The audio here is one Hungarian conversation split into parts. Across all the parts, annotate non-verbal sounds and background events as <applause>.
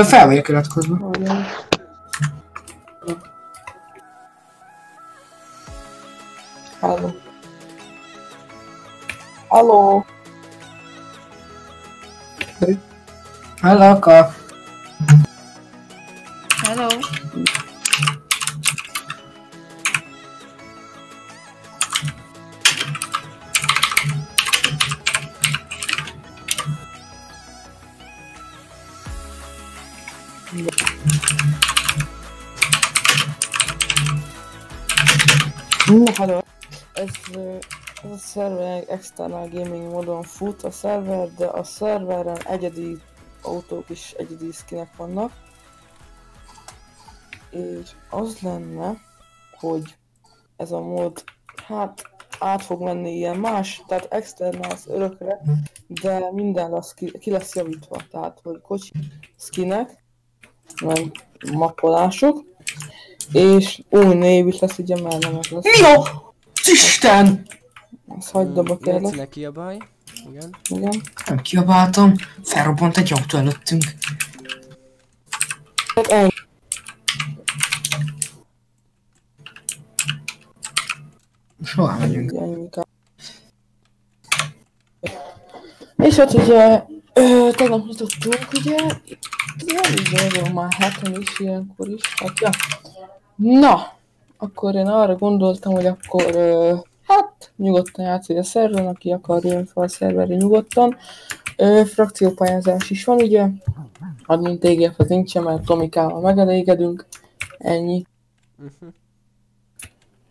Ö, fel vagyok iratkozva. Halló. Halló. Hello, Aka. Szerver external gaming módon fut a szerver, de a szerveren egyedi autók is egyedi skinek vannak. És az lenne, hogy ez a mód, hát át fog menni ilyen más, tehát external az örökre, de minden lesz ki, ki lesz javítva, tehát hogy kocsi skinek, meg mappolások, és új név is lesz, ugye már nem lesz. Mi jó? Isten! Ezt hagyd abba kérlek. Léci ne kiabálj. Igen. Igen. Nem kiabáltam. Felrobbant egy autó előttünk. Hát ennyi. Most hová megyünk? És hát ugye, ö, tegnap nyitottunk, ugye, ugye, jó, már heten is, ilyenkor is, hát ja. Na, akkor én arra gondoltam, hogy akkor, ö, hát, nyugodtan játszani a szerveren, aki akar jön fel a szerverre nyugodtan. Ö, frakciópályázás is van, ugye, admin TGF az nincsen, mert Tomikával megelégedünk, ennyi. Uh-huh.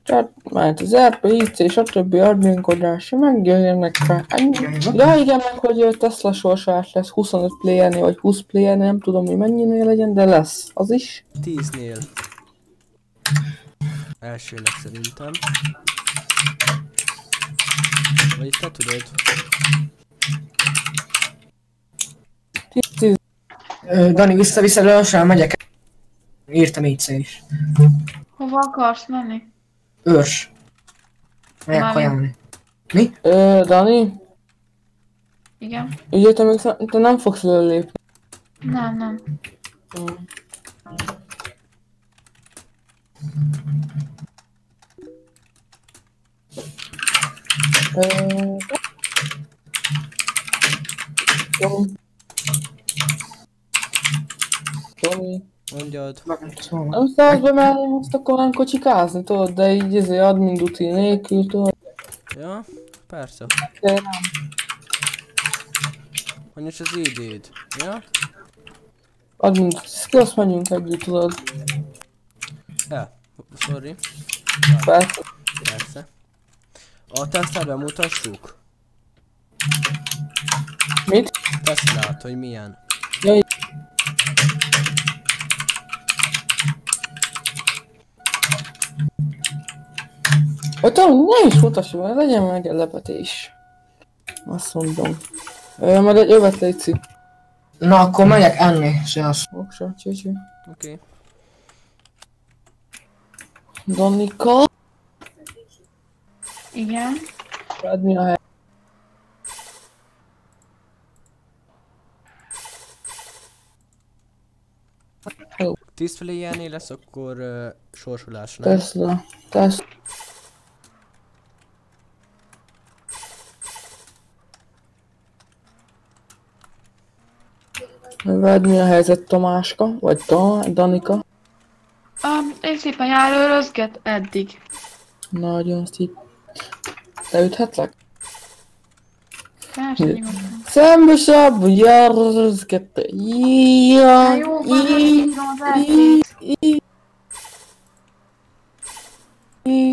Tehát mert az RP, IC és a többi adminkodás megjöjjenek fel. Ennyi. Ja igen, meg hogy Tesla sorsás lesz 25 playernél, vagy 20 playernél, nem tudom, hogy mennyinél legyen, de lesz. Az is. Tíznél. Elsőnek szerintem. Vagy te tudod. Ö, Dani, vissza-vissza lassan megyek. Írtam így is. Hova akarsz menni? Őrs. Megyek kajálni. Mi? Ö, Dani, Igen? ugye te, még, te nem fogsz lépni. Nem, nem. Ö, Tomi. Tomi. Mondjad. Nem szállsz be, mert most akkor nem kocsikázni, tudod, de így izé admin duty nélkül, tudod. Ja? Persze. De nem. Az ID-d? Ja? Admin duty skills, menjünk együtt, tudod. Ja. Sorry. Persze. Persze. A tesztelben mutassuk. Mit? Teslát, hogy milyen. Jaj. Hogy tudom, ne is mutassuk, mert legyen meglepetés. Azt mondom. Ö, majd egy övet létszik. Na, akkor megyek enni. Szevasz. Oksa. Oké. Okay. Donika. Igen? Mi a hely? Tízfelé ilyennél lesz, akkor uh, sorsolás, nem? Tesla. Tesla. Veled mi a helyzet Tomáska? Vagy da Danika? Um, én szépen járőrözget eddig. Nagyon szép. Mi? nyugodtan. Szembesebb járőzgette. Hát Ja, jó,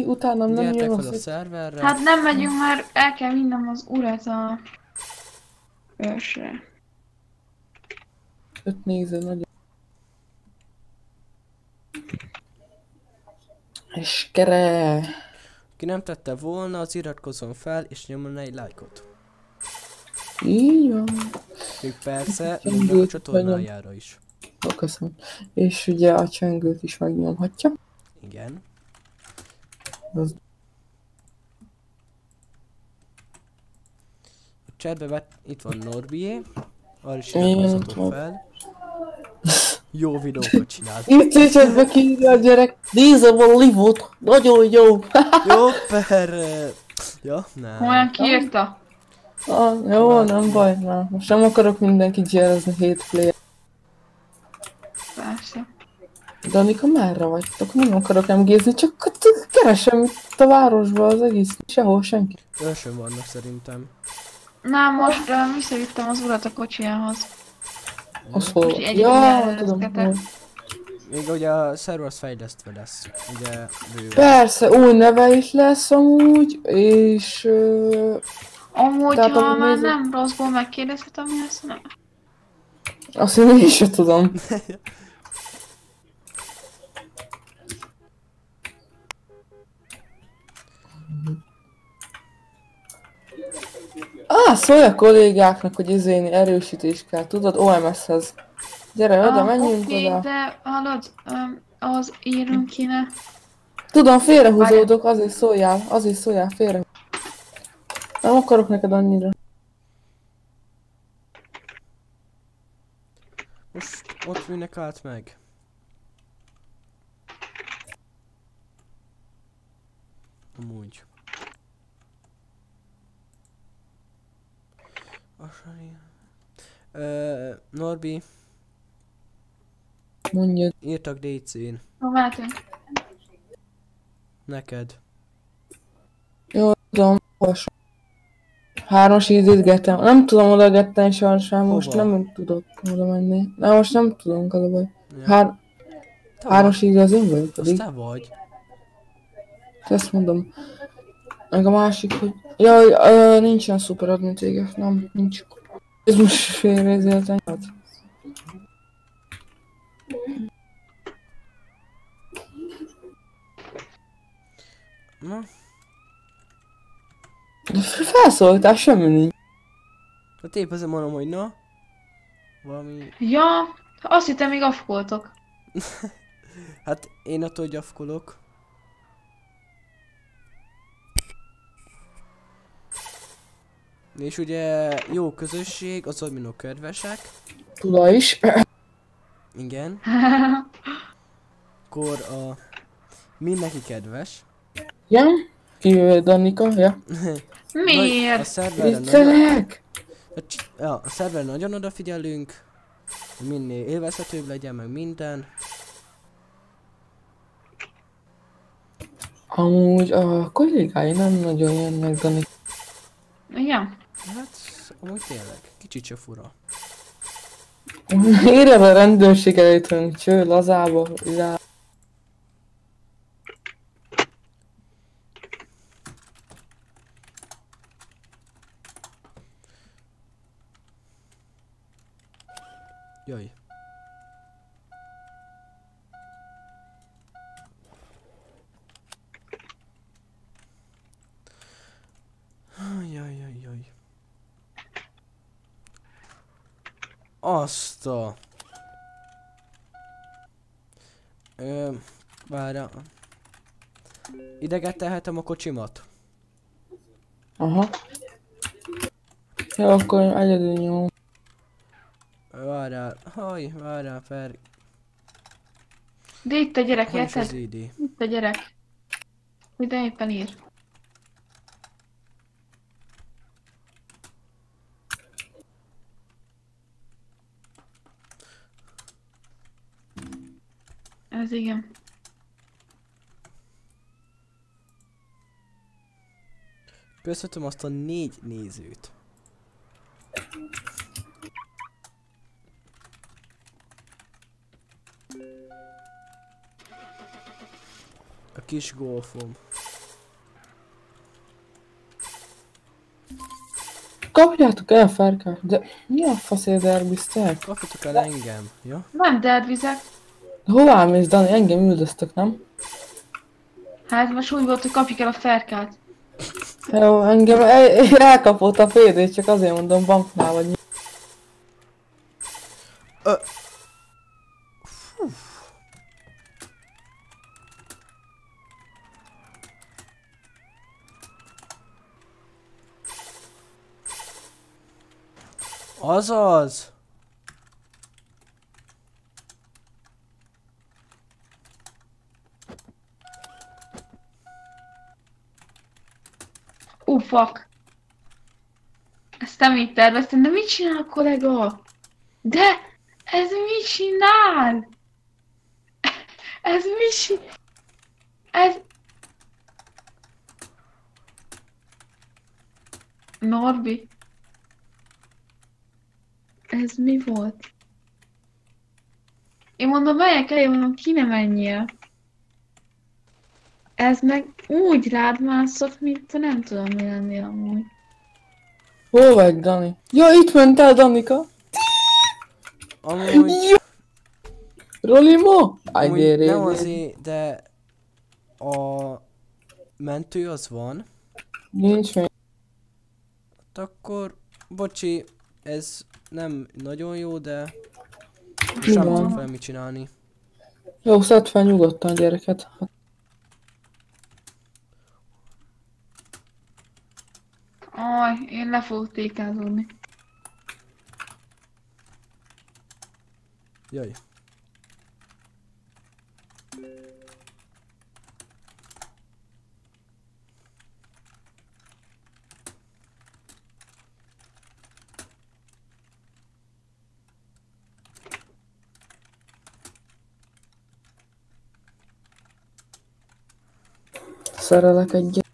utánam nem Gyertek jön fel a szerverre. Hát nem megyünk, mert el kell vinnem az urat a ősre. öt néző nagyon. És kere. Ki nem tette volna, az iratkozzon fel és nyomjon egy lájkot. Van. Még persze, minden a csatornájára is. Ó, Köszönöm. És ugye a csengőt is megnyomhatja. Igen. Az A chatbe vett, itt van Norbié. Arra is van. fel. Jó videókat csinál. Itt csécsetbe kiírja a gyerek. Nézem a livot. Nagyon jó. <laughs> Jó, per... Ja, nem. Olyan kiírta. Ah, jó, nem baj. Na, most nem akarok mindenkit jelezni hét player. Persze. Danika, merre vagytok? Nem akarok emgézni, csak keresem itt a városba az egész. Sehol senki. Elsőn vannak szerintem. Na, most uh, visszavittem az urat a kocsiához. Az hol? Most egy Ja, tudom. Még ugye a server az fejlesztve lesz. Ugye bőven. Persze, új neve is lesz amúgy, és... Ö, Amúgy, Tehát ha már nézzük- nem rosszból megkérdezhetem, mi lesz, nem? azt én is sem tudom. <laughs> Á, szólj a kollégáknak, hogy izéni erősítés kell, tudod, OMS-hez. Gyere oda, Ah, menjünk oké, oda. de hallod, um, az írunk kéne. Tudom, félrehúzódok, azért szóljál, azért szóljál, félre. Nem akarok neked annyira. Most ott ülnek át meg. Amúgy. Asari. Ö, Norbi, Mondjad. írtak DC-n. Mehetünk. Neked. Jó, tudom, olvasom. Hármas ízítgetem. Nem tudom oda getteni sajnos, már most nem tudok oda menni. Na most nem tudunk, az a baj. Ja. Hár... Te Hármas íz az én vagyok vagy. pedig. Azt te vagy. Ezt mondom. Meg a másik, hogy... Jaj, ö, nincsen szuper admin nem, nincs. Ez most félrezélten. Na, De felszólítál, semmi nincs. hát épp azért mondom, hogy na. Valami... Ja, azt hittem még afkoltok. <laughs> Hát én attól gyafkolok. És ugye jó közösség, az adminok kedvesek. Tula is. Igen. <laughs> Akkor a... Mindenki kedves. Igen? Kivéve Danika, ja. <laughs> Nagy- A Miért? szerverre nagyon, ja, a szerverre nagyon odafigyelünk. hogy Minél élvezhetőbb legyen, meg minden. Amúgy a kollégái nem nagyon jönnek, Danika. Igen. Hát, amúgy tényleg, kicsit se fura. Miért a rendőrség előtt, cső, lazába, irá. Azt a... Ö, várja. Idegettelhetem a kocsimat? Aha. Jó, akkor egyedül nyomom. Várjál, haj, várjál, Fer... De itt a gyerek, érted? Itt a gyerek. Ide éppen ír. Igen. Köszöntöm azt a négy nézőt. A kis golfom. Kapjátok el, Ferkát, de mi a faszért derbiztek? Kapjatok el engem, ja? Nem dervizek. Hová mész, Dani? Engem üldöztök, nem? Hát most úgy volt, hogy kapjuk el a ferkát. Jó, engem el, elkapott a PD, csak azért mondom, banknál vagy. Azaz! Fuck. Ezt nem így terveztem, de mit csinál a kollega? De, ez mit csinál? Ez mit csinál? Ez... Norbi. Ez mi volt? Én mondom, megyek el, én mondom, ki ne menjél. Ez meg úgy rád mászott, mint a nem tudom mi lennél amúgy. Hol vagy, Dani? Ja, itt ment el, Danika. Amúgy, Jó. Rolimo? Amúgy nem azért, de a mentő az van. Nincs még. Hát akkor, bocsi, ez nem nagyon jó, de most nem tudom fel mit csinálni. Jó, szedd fel nyugodtan a gyereket. Aj, én le fogok tékázódni. Jaj. Szerelek egy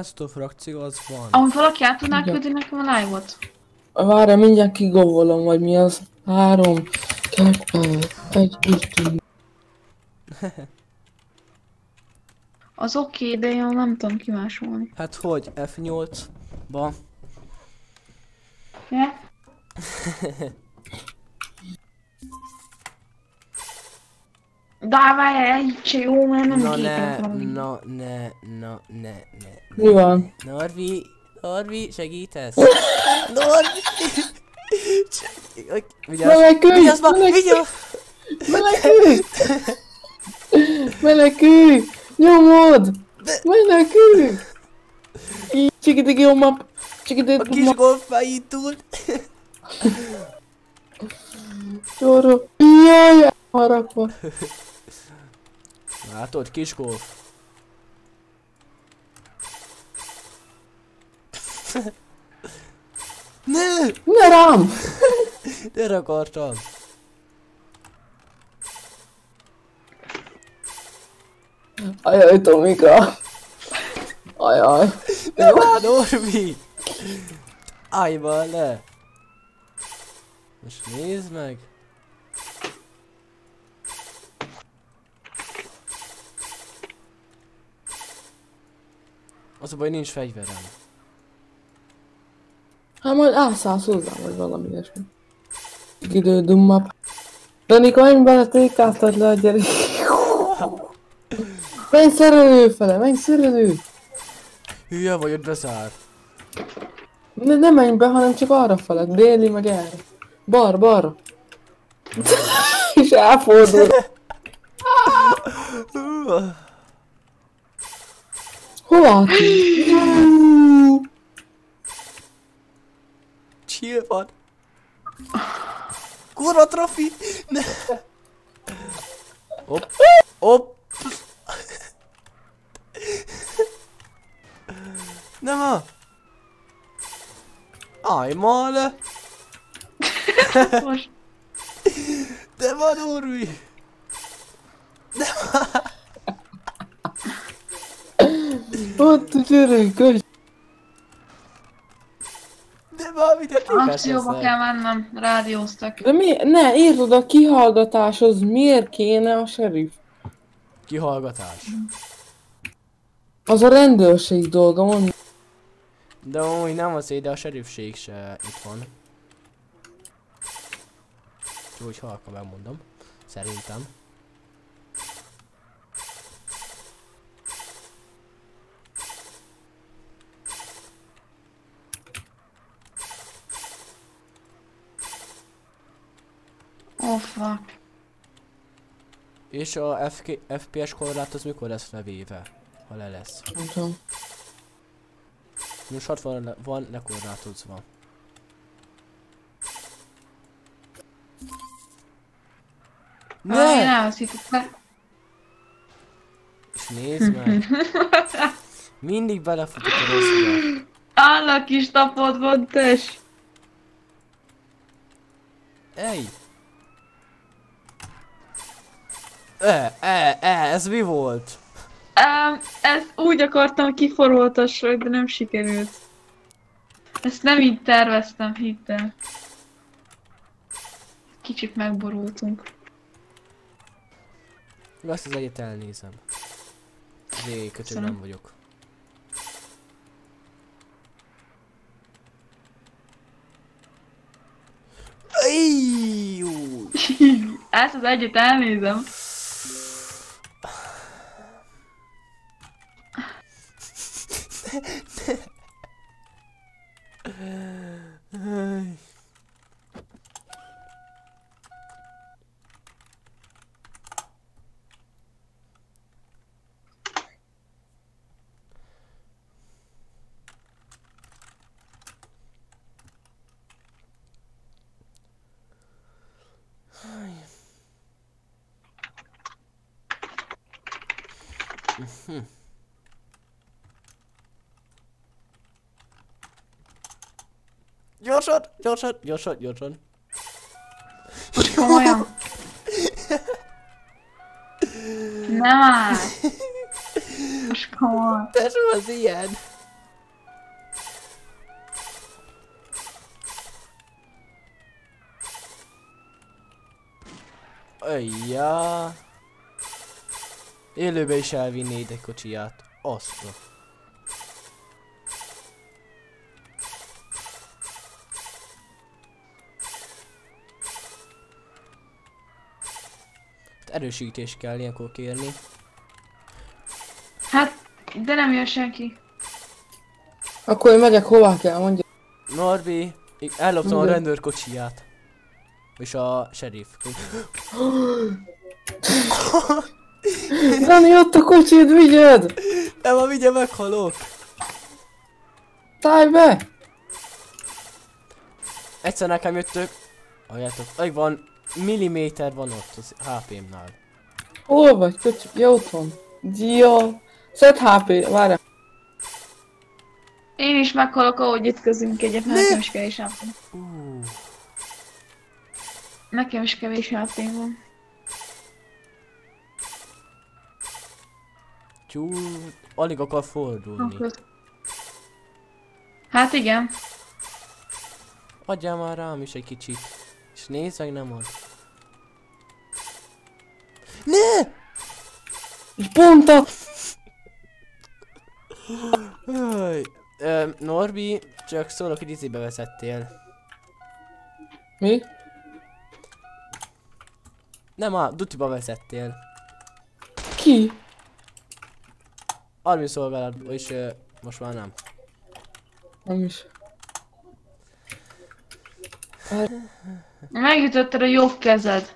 Pályáztató frakció az van. Amúgy valaki át tudná Igen. küldeni nekem a live-ot? Várj, mindjárt kigóvolom, vagy mi az. Három, kettő, egy, kettő. <laughs> Az oké, okay, de én nem tudom kimásolni. Hát hogy, F8-ba. Ja? <laughs> De várjál, egy se jó, mert nem Na képen ne, tudom. na ne, na ne, ne. Mi van? Norvi, Norvi, segítesz? Norvi! Segí- Vigyázz! Menekülj! Vigyázz már! Menekülj! Vigyázz! Menekülj! Menekülj! Nyomod! Menekülj! Így, Csikidigi omap! A Csikidigi kis omap! golf felindult! Csóró! Jaj, haragva! Látod, kis golf. <laughs> ne! Ne rám! <laughs> De akartam. Ajaj, Tomika! Ajaj! De már Norvi! Állj már le! Most nézd meg! Az a baj, nincs fegyverem. Hát majd elszállsz hozzám, vagy valami ilyesmi. Idő dummap. Danika, menj bele, tékáztad le a gyerek. Menj szerelő fele, menj szerelő! Hülye vagy, ott bezár. Ne, ne menj be, hanem csak arra fele, déli meg erre. Bar, balra. <laughs> És elfordul. <laughs> Hova? Chill van. Kurva trafi! Ne! Hopp! Hopp! Nem a! Állj már le! Most De van Orvi! Ott a gyerek, hogy... De már minden akcióba kell mennem, rádióztak. De mi? Ne, írd oda kihallgatáshoz, miért kéne a sheriff? Kihallgatás. Az a rendőrség dolga, mondom. De úgy nem azért, de a serifség se itt van. Úgy halka megmondom. Szerintem. Fuck. És a FK, FPS korlát az mikor lesz levéve? Ha le lesz. Nem tudom. Most 60 le, van lekorlátozva. Ne! Én elveszítettem. És nézd meg! <laughs> Mindig belefutok a rosszba. Állak kis tapodban, tes. Ej! E, e, e, ez mi volt? Um, ezt úgy akartam kiforoltassak, de nem sikerült. Ezt nem így terveztem, hittem. Kicsit megborultunk. Azt az egyet elnézem. Végig kötő nem vagyok. <laughs> Ezt az egyet elnézem. Ej. Aj. Mhm. Gyorsan, gyorsan, gyorsan, gyorsan. Komolyan. Nem áll. Most komolyan. Tesó az ilyen. Öjja. Élőbe is elvinnéd egy kocsiját. Azt. Erősítést kell ilyenkor kérni. Hát, de nem jön senki. Akkor én megyek hova kell, mondja. Norbi, elloptam a rendőr kocsiját. És a sheriff. <gasps> <laughs> Dani, ott a kocsid, vigyed! Nem, ma vigye meghalok. Szállj be! Egyszer nekem jöttök. Halljátok, alig van milliméter van ott az HP-mnál. Hol vagy, köcsög? Ja, ott van. Jó. Szed HP, várj. Én is meghalok, ahogy itt közünk egyet, mert nekem is kevés hp Nekem is kevés hp van. Tyú, alig akar fordulni. Akkor- Hát igen. Adjál már rám is egy kicsit. És nézd meg, nem ad. Ne! Pont a... Ö, Norbi, csak szólok, hogy izébe vezettél. Mi? Nem, á, Dutiba vezettél. Ki? Armin szolgálat, és ö, most már nem. Nem is. Megütötted a jobb kezed.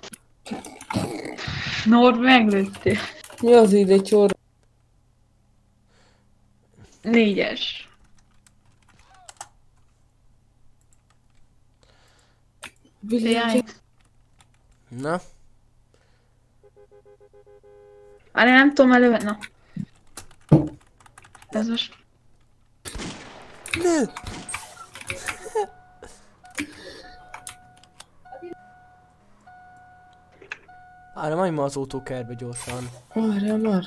Nord meglőttél. Mi az ide csor? Négyes. Jaj. Na, Várj, nem tudom elő... Ez most... Ne! Ára, menj ma az autókerbe gyorsan. Várjál már.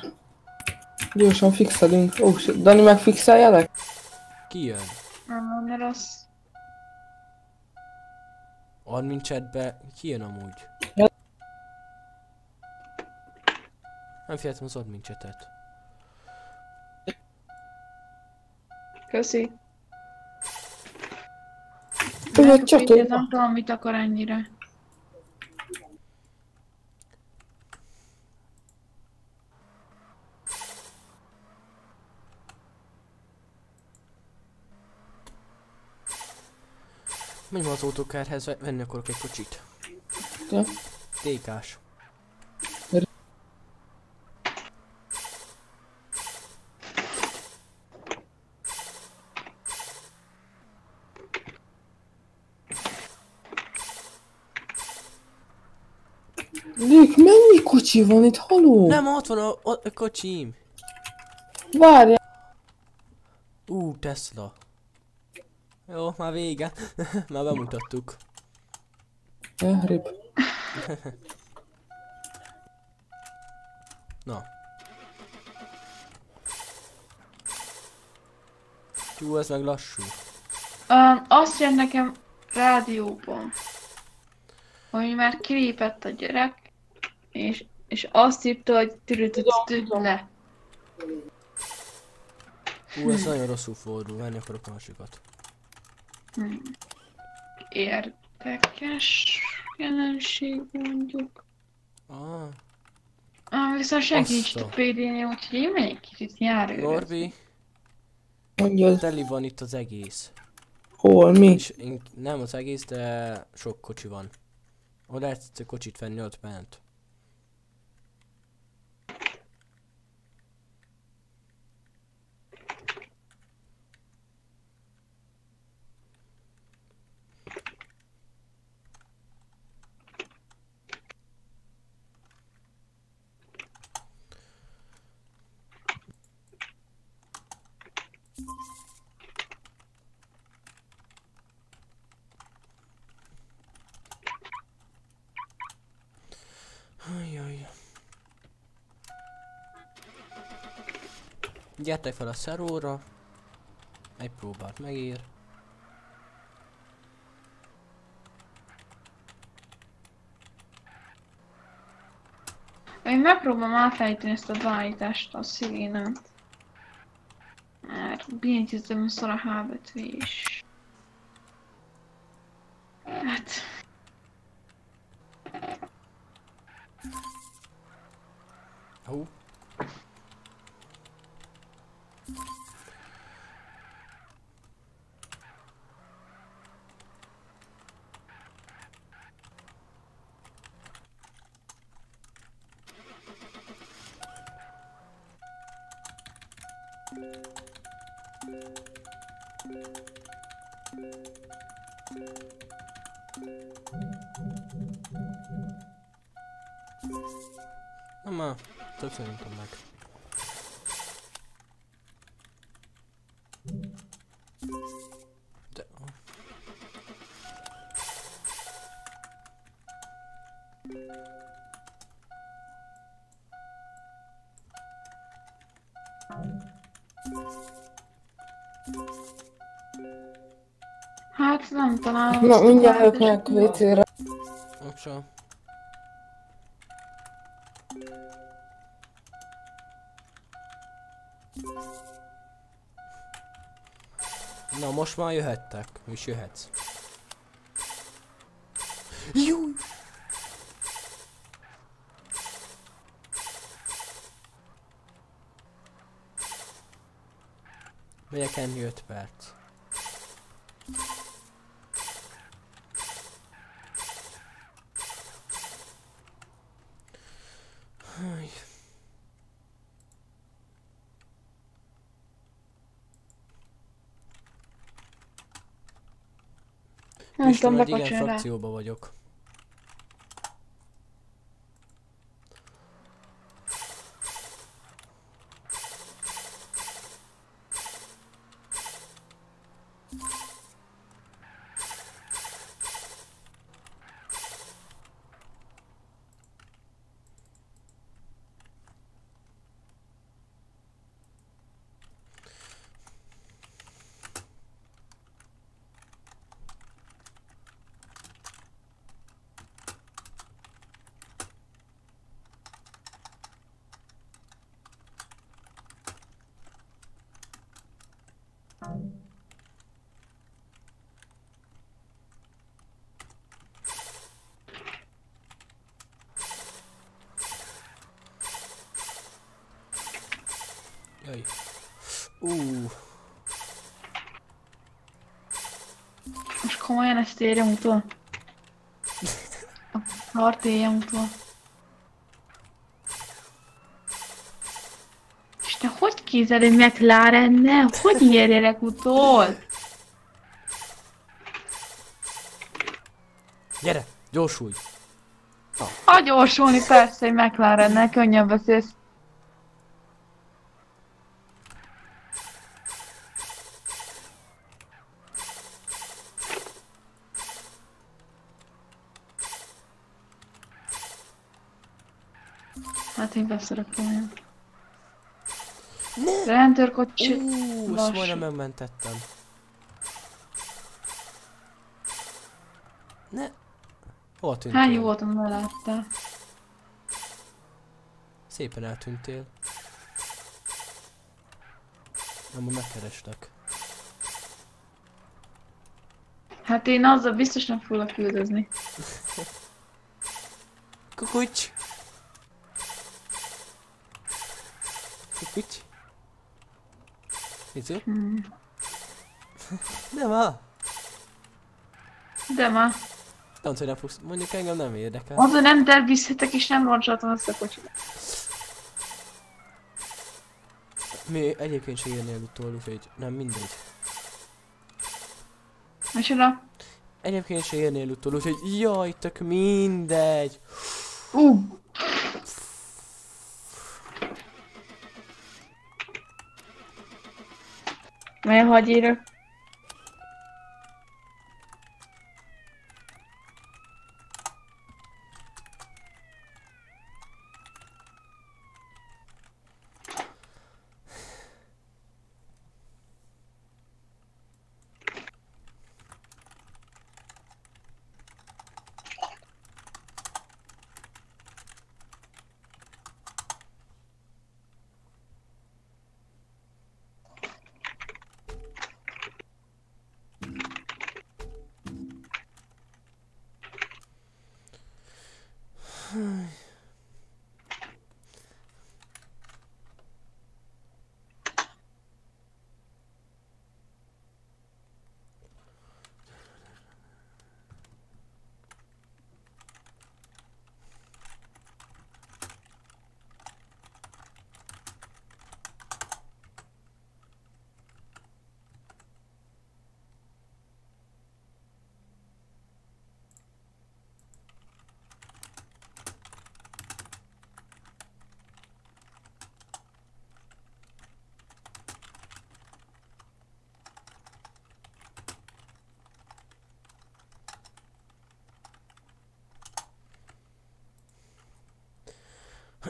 Gyorsan fixelünk. Ó, oh, Dani, megfixeljelek? Ki jön? Nem, mert az... Admin chatbe, ki jön amúgy? Ja. Nem figyeltem az admin chatet. Köszi. Nem egy csatol. Nem tudom, mit akar ennyire. Menj ma az autókárhez, ve- venni akarok egy kocsit. Ja. Tékás. Kocsi van itt, haló? Nem, ott van a, a, a kocsim. Várjál. Ú, Tesla. Jó, már vége. <laughs> már bemutattuk. Rip. <laughs> Na. Jó, ez meg lassú. Um, azt jön nekem rádióban, hogy már kilépett a gyerek, és, és azt írta, hogy le. Ú, ez nagyon rosszul fordul, venni akarok másikat. Hmm. Érdekes jelenség mondjuk. Ah, Ah, viszont senki nincs a- a PD-nél, úgyhogy én megyek kicsit járőrözni. Norbi, Mondjad, teli van itt az egész. hol, mi? És én, nem az egész, de sok kocsi van. Oda lehet kocsit venni ott bent. Ajaj. Gyertek fel a szeróra. Egy próbát megír. Én megpróbálom átfejteni ezt a beállítást, a szirénát. Mert billentyűzöm szar a H. Hát nem találom. Na, a mindjárt jövök meg WC-re. Opsa. Na most már jöhettek, és jöhetsz. Megyek enni 5 perc. Aj. Nem tudom igen frakcióba vagyok. Jaj. Ú, Most komolyan ezt érjem utol? A kart éljem utol. És te hogy kézel egy McLaren-nel? Hogy érjelek utol? gyere, gyorsulj! Ha gyorsulni persze egy McLaren-nel, könnyen beszélsz. Beszarok komolyan. Ne! Rendőrkocsi... Ú, azt lassú. majdnem megmentettem. Ne! Hol tűntél? Hány voltam, ne láttál? Szépen eltűntél. Amúgy megkerestek. Hát én azzal biztos nem foglak küldözni. Kukucs! Kukucs! Micu? Hmm. <laughs> Nem áll! De már. Nem tudom, hogy fogsz... Mondjuk engem nem érdekel. Azon nem derbizhetek és nem roncsoltam össze a kocsit. Mi egyébként se érnél utól, úgyhogy nem mindegy. Micsoda? Egyébként se érnél utól, úgyhogy jaj, tök mindegy. Ú! Mely hagyérő?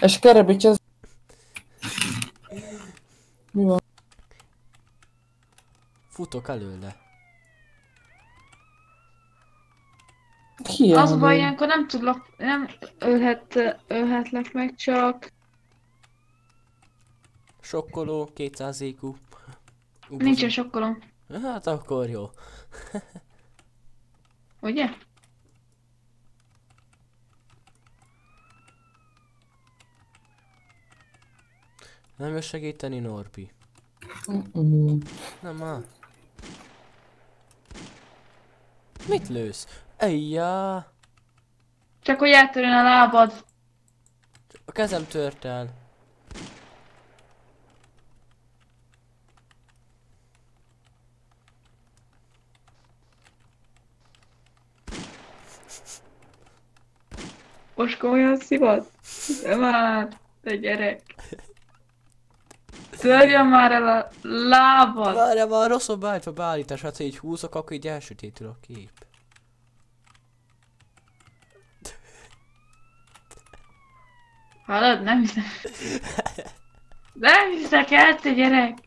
És Kerebics ez... Mi van? Futok előle. Hiába. Az baj, ilyenkor nem tudlak, nem ölhet, ölhetlek meg, csak Sokkoló, 200 IQ. nincsen sokkolom. Hát akkor jó. <laughs> Ugye? Nem jössz segíteni, Norbi? Mm. Nem már. Mit lősz? Ejjá! Csak hogy eltörjön a lábad. A kezem tört el. Most komolyan szívad? De már, te gyerek. Törjön már el a lábad. Várjál, már rosszul beállítva beállítás, hát ha így húzok, akkor így elsötétül a kép. Hallod? Nem hiszem. Nem hiszek el, te gyerek.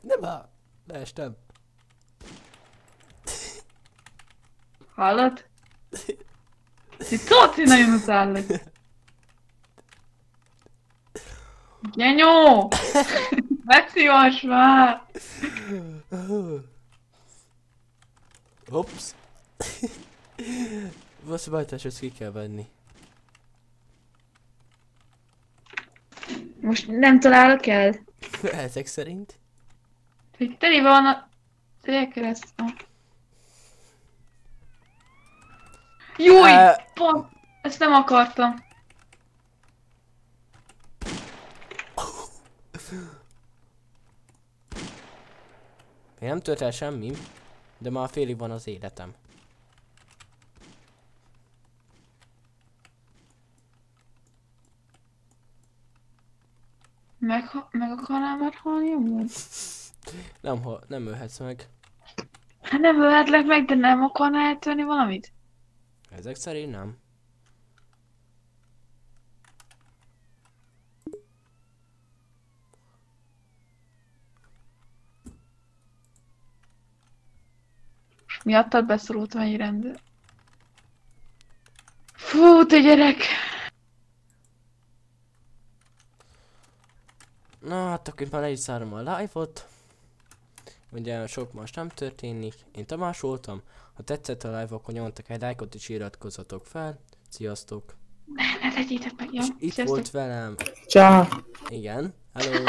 Nem már! Leestem. Hallod? Ti hogy nagyon utállak. Genyó! Megszívas már! Hops. Ezt ki kell venni. Most nem találok el. Ezek szerint. Hogy teli van a... Télkereszt. Júj! Ö, Pont! Ezt nem akartam. Még nem tört el semmi, de már félig van az életem. Meg, meg akarnál már halni amúgy? Nem, ha, nem ölhetsz meg. Hát nem ölhetlek meg, de nem akarnál eltörni valamit? Ezek szerint nem. Miattad beszorultam egy rendőr. Fú, te gyerek! Na, hát akkor már le is zárom a live-ot. Ugye sok most nem történik. Én Tamás voltam. Ha tetszett a live, akkor nyomtak egy lájkot és iratkozzatok fel. Sziasztok! Ne, ne tegyétek meg, jó? És itt Sziasztok. volt velem. Ciao. Igen. Hello.